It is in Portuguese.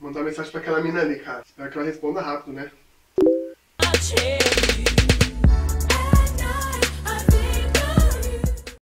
Mandar uma mensagem pra aquela mina ali, cara. Espero que ela responda rápido, né? Achei.